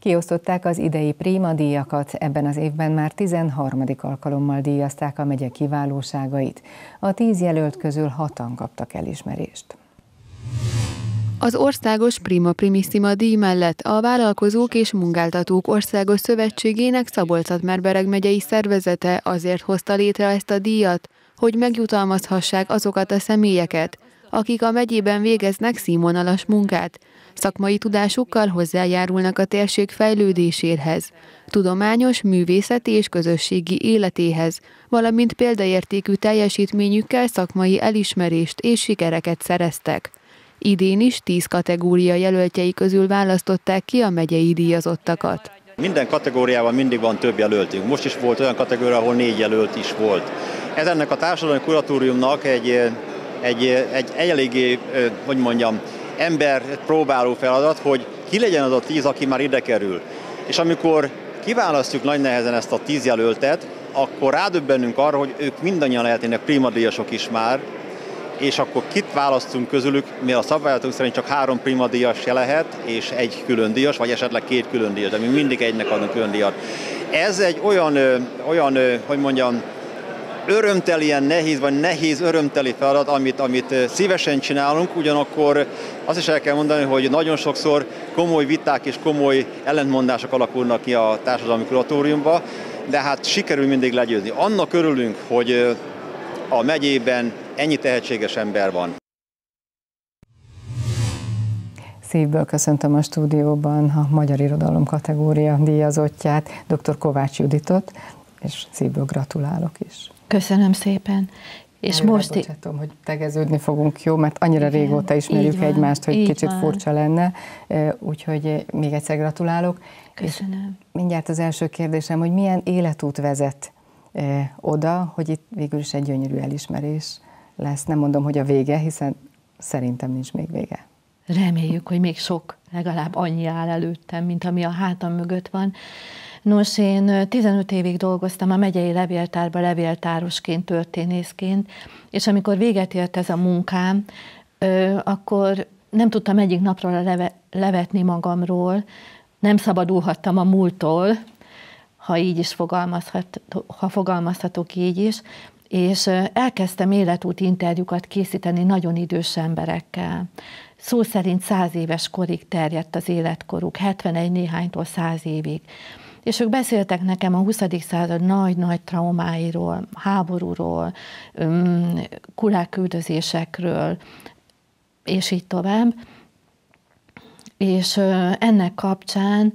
Kiosztották az idei Prima díjakat, ebben az évben már 13. alkalommal díjazták a megye kiválóságait. A tíz jelölt közül hatan kaptak elismerést. Az Országos Prima Primissima díj mellett a Vállalkozók és Munkáltatók Országos Szövetségének Szabolcs-Merbereg megyei szervezete azért hozta létre ezt a díjat, hogy megjutalmazhassák azokat a személyeket, akik a megyében végeznek színvonalas munkát, szakmai tudásukkal hozzájárulnak a térség fejlődéséhez, tudományos, művészeti és közösségi életéhez, valamint példaértékű teljesítményükkel szakmai elismerést és sikereket szereztek. Idén is tíz kategória jelöltjei közül választották ki a megyei díjazottakat. Minden kategóriában mindig van több jelöltünk. Most is volt olyan kategória, ahol négy jelölt is volt. Ez ennek a társadalmi kuratóriumnak egy, egy, egy, egy eléggé, hogy mondjam, ember próbáló feladat, hogy ki legyen az a tíz, aki már ide kerül. És amikor kiválasztjuk nagy nehezen ezt a tíz jelöltet, akkor rádöbbenünk arra, hogy ők mindannyian lehetnének primadíjasok is már, és akkor kit választunk közülük, mi a szabályzatunk szerint csak három primadíjas se lehet, és egy külön díjas, vagy esetleg két külön díjas, de mi mindig egynek adunk külön díjat. Ez egy olyan, olyan hogy mondjam, örömtelien nehéz, vagy nehéz örömteli feladat, amit, amit szívesen csinálunk, ugyanakkor azt is el kell mondani, hogy nagyon sokszor komoly viták és komoly ellentmondások alakulnak ki a társadalmi kuratóriumba, de hát sikerül mindig legyőzni. Annak örülünk, hogy a megyében ennyi tehetséges ember van. Szívből köszöntöm a stúdióban a Magyar Irodalom kategória díjazottját, dr. Kovács Juditot, és szívből gratulálok is. Köszönöm szépen. És Előre most bocsátom, hogy tegeződni fogunk, jó? Mert annyira Igen, régóta ismerjük van, egymást, hogy kicsit van. furcsa lenne. Úgyhogy még egyszer gratulálok. Köszönöm. És mindjárt az első kérdésem, hogy milyen életút vezet oda, hogy itt végül is egy gyönyörű elismerés lesz. Nem mondom, hogy a vége, hiszen szerintem nincs még vége. Reméljük, hogy még sok, legalább annyi áll előttem, mint ami a hátam mögött van. Nos, én 15 évig dolgoztam a megyei levéltárban levéltárosként, történészként, és amikor véget ért ez a munkám, akkor nem tudtam egyik napról leve, levetni magamról, nem szabadulhattam a múltól, ha így is fogalmazhat, ha fogalmazhatok így is, és elkezdtem életút interjúkat készíteni nagyon idős emberekkel. Szó szerint száz éves korig terjedt az életkoruk, 71 néhánytól száz évig és ők beszéltek nekem a 20. század nagy-nagy traumáiról, háborúról, kuláküldözésekről, és így tovább és ennek kapcsán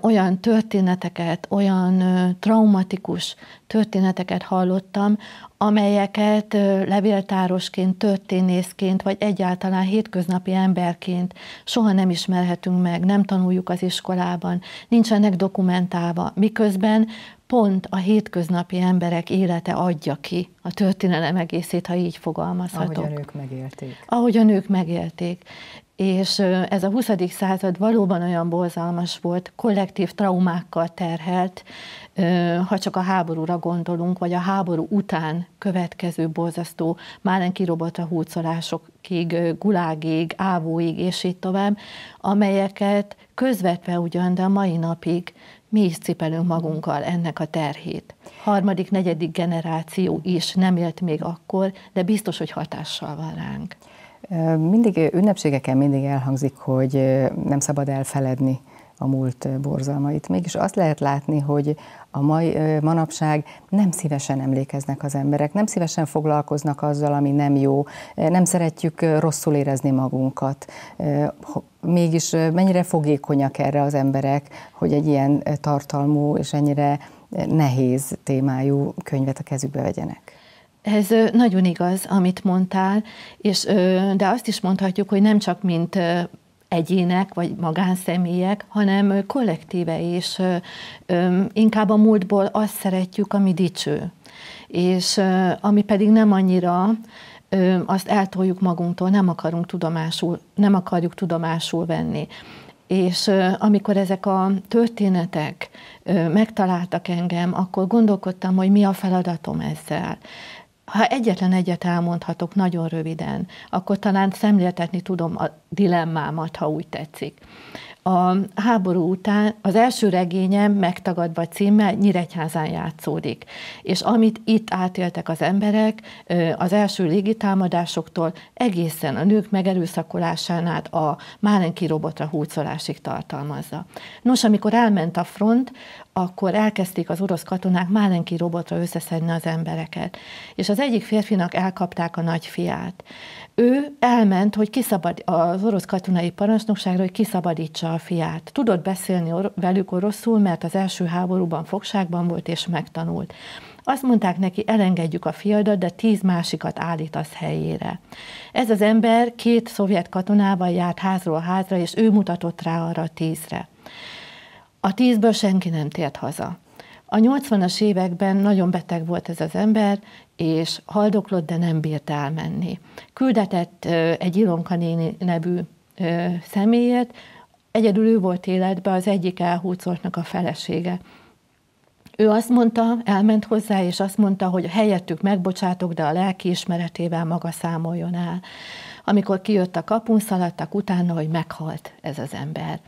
olyan történeteket, olyan traumatikus történeteket hallottam, amelyeket levéltárosként, történészként, vagy egyáltalán hétköznapi emberként soha nem ismerhetünk meg, nem tanuljuk az iskolában, nincsenek dokumentálva, miközben pont a hétköznapi emberek élete adja ki a történelem egészét, ha így fogalmazhatok. Ahogy a nők megélték. Ahogy a nők megélték és ez a 20. század valóban olyan borzalmas volt, kollektív traumákkal terhelt, ha csak a háborúra gondolunk, vagy a háború után következő borzasztó Málenki robota húzolásokig, gulágig, ávóig, és így tovább, amelyeket közvetve ugyan, de a mai napig mi is cipelünk magunkkal ennek a terhét. Harmadik, negyedik generáció is nem élt még akkor, de biztos, hogy hatással van ránk. Mindig ünnepségeken mindig elhangzik, hogy nem szabad elfeledni a múlt borzalmait. Mégis azt lehet látni, hogy a mai manapság nem szívesen emlékeznek az emberek, nem szívesen foglalkoznak azzal, ami nem jó, nem szeretjük rosszul érezni magunkat. Mégis mennyire fogékonyak erre az emberek, hogy egy ilyen tartalmú és ennyire nehéz témájú könyvet a kezükbe vegyenek? Ez nagyon igaz, amit mondtál, és, de azt is mondhatjuk, hogy nem csak mint egyének vagy magánszemélyek, hanem kollektíve, és inkább a múltból azt szeretjük, ami dicső. És ami pedig nem annyira, azt eltoljuk magunktól, nem, akarunk tudomásul, nem akarjuk tudomásul venni. És amikor ezek a történetek megtaláltak engem, akkor gondolkodtam, hogy mi a feladatom ezzel. Ha egyetlen egyet elmondhatok nagyon röviden, akkor talán szemléltetni tudom a dilemmámat, ha úgy tetszik. A háború után az első regényem megtagadva címmel Nyíregyházán játszódik. És amit itt átéltek az emberek, az első légitámadásoktól egészen a nők megerőszakolásán át a Málenki robotra húzolásig tartalmazza. Nos, amikor elment a front, akkor elkezdték az orosz katonák Málenki robotra összeszedni az embereket. És az egyik férfinak elkapták a nagyfiát ő elment, hogy kiszabad, az orosz katonai parancsnokságra, hogy kiszabadítsa a fiát. Tudott beszélni or- velük oroszul, mert az első háborúban fogságban volt és megtanult. Azt mondták neki, elengedjük a fiadat, de tíz másikat állítasz helyére. Ez az ember két szovjet katonával járt házról házra, és ő mutatott rá arra tízre. A tízből senki nem tért haza. A 80-as években nagyon beteg volt ez az ember, és haldoklott, de nem bírt elmenni. Küldetett egy Ilonka néni nevű személyet, egyedül ő volt életben az egyik elhúzoltnak a felesége. Ő azt mondta, elment hozzá, és azt mondta, hogy helyettük megbocsátok, de a lelki ismeretével maga számoljon el. Amikor kijött a kapun, szaladtak utána, hogy meghalt ez az ember.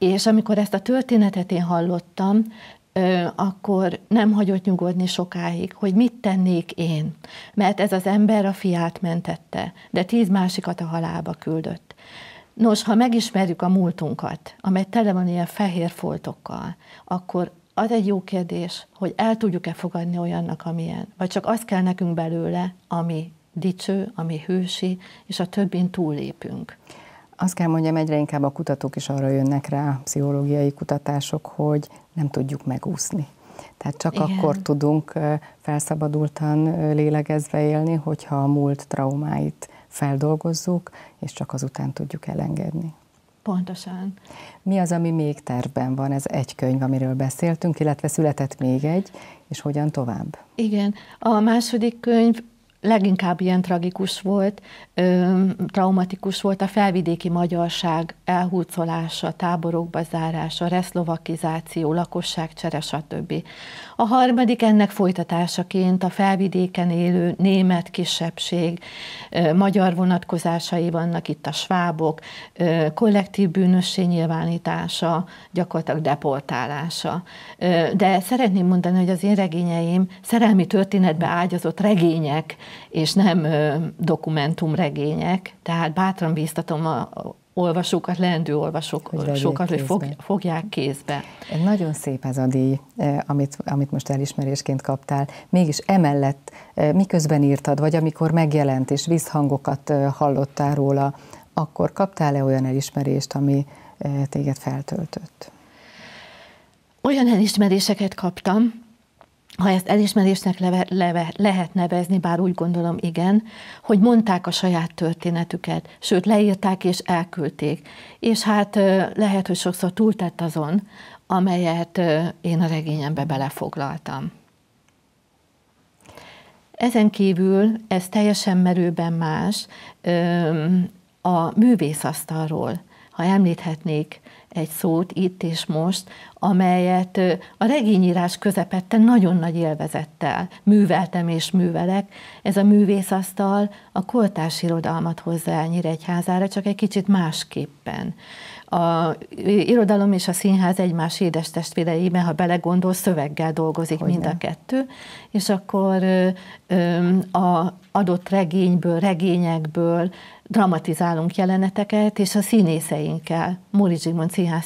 És amikor ezt a történetet én hallottam, akkor nem hagyott nyugodni sokáig, hogy mit tennék én, mert ez az ember a fiát mentette, de tíz másikat a halálba küldött. Nos, ha megismerjük a múltunkat, amely tele van ilyen fehér foltokkal, akkor az egy jó kérdés, hogy el tudjuk-e fogadni olyannak, amilyen, vagy csak az kell nekünk belőle, ami dicső, ami hősi, és a többin túllépünk. Azt kell mondjam, egyre inkább a kutatók is arra jönnek rá, pszichológiai kutatások, hogy nem tudjuk megúszni. Tehát csak Igen. akkor tudunk felszabadultan lélegezve élni, hogyha a múlt traumáit feldolgozzuk, és csak azután tudjuk elengedni. Pontosan. Mi az, ami még tervben van? Ez egy könyv, amiről beszéltünk, illetve született még egy, és hogyan tovább? Igen. A második könyv leginkább ilyen tragikus volt, ö, traumatikus volt a felvidéki magyarság elhúzolása, táborokba zárása, reszlovakizáció, lakosságcsere, stb. A harmadik ennek folytatásaként a felvidéken élő német kisebbség, ö, magyar vonatkozásai vannak itt a svábok, ö, kollektív bűnösség nyilvánítása, gyakorlatilag deportálása. Ö, de szeretném mondani, hogy az én regényeim szerelmi történetbe ágyazott regények, és nem dokumentumregények, tehát bátran bíztatom a olvasókat, leendő olvasókat, hogy, hogy fog, fogják kézbe. Nagyon szép ez a díj, amit, amit most elismerésként kaptál. Mégis emellett, miközben írtad, vagy amikor megjelent és visszhangokat hallottál róla, akkor kaptál-e olyan elismerést, ami téged feltöltött? Olyan elismeréseket kaptam, ha ezt elismerésnek leve, leve, lehet nevezni, bár úgy gondolom igen, hogy mondták a saját történetüket, sőt leírták és elküldték. És hát lehet, hogy sokszor túltett azon, amelyet én a regényembe belefoglaltam. Ezen kívül ez teljesen merőben más a művészasztalról. Ha említhetnék egy szót itt és most, amelyet a regényírás közepette nagyon nagy élvezettel műveltem és művelek. Ez a művészasztal a kortárs irodalmat hozza el Nyíregyházára, csak egy kicsit másképpen. A irodalom és a színház egymás édes testvéreiben, ha belegondol, szöveggel dolgozik Hogy mind a kettő, és akkor a adott regényből, regényekből dramatizálunk jeleneteket, és a színészeinkkel, Móri Zsigmond Színház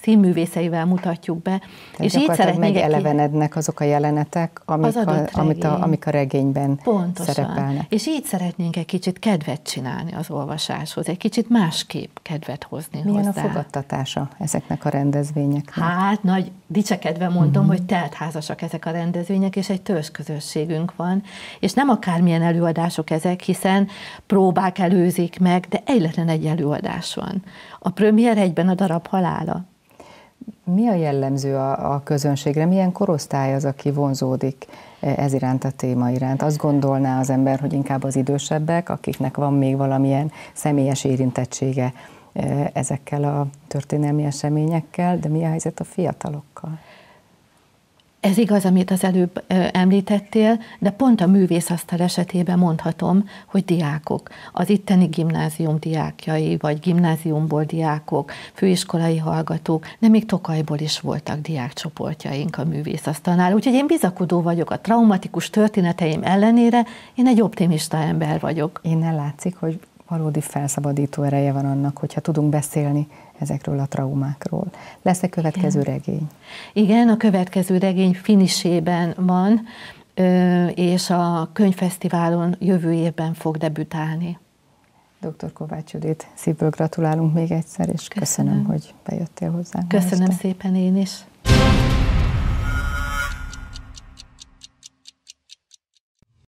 színművészeivel mutatjuk be. Tehát és így szeretnénk megelevenednek azok a jelenetek, amik, az a, amit a, amik a regényben Pontosan. szerepelnek. És így szeretnénk egy kicsit kedvet csinálni az olvasáshoz, egy kicsit másképp kedvet hozni Milyen hozzá. a fogadtatása ezeknek a rendezvényeknek? Hát, nagy dicsekedve mondom, uh-huh. hogy teltházasak ezek a rendezvények, és egy közösségünk van, és nem akármilyen előadások ezek, hiszen próbák előzik meg, de egyetlen egy előadás van. A premier egyben a darab halála. Mi a jellemző a, a közönségre? Milyen korosztály az, aki vonzódik ez iránt a téma iránt? Azt gondolná az ember, hogy inkább az idősebbek, akiknek van még valamilyen személyes érintettsége ezekkel a történelmi eseményekkel, de mi a helyzet a fiatalokkal? Ez igaz, amit az előbb említettél, de pont a művészasztal esetében mondhatom, hogy diákok, az itteni gimnázium diákjai, vagy gimnáziumból diákok, főiskolai hallgatók, de még Tokajból is voltak diákcsoportjaink a művészasztalnál. Úgyhogy én bizakodó vagyok a traumatikus történeteim ellenére, én egy optimista ember vagyok. Innen látszik, hogy valódi felszabadító ereje van annak, hogyha tudunk beszélni ezekről a traumákról. Lesz-e következő Igen. regény? Igen, a következő regény finisében van, és a könyvfesztiválon jövő évben fog debütálni. Dr. Kovács Judit, szívből gratulálunk még egyszer, és köszönöm, köszönöm hogy bejöttél hozzánk. Köszönöm este. szépen én is.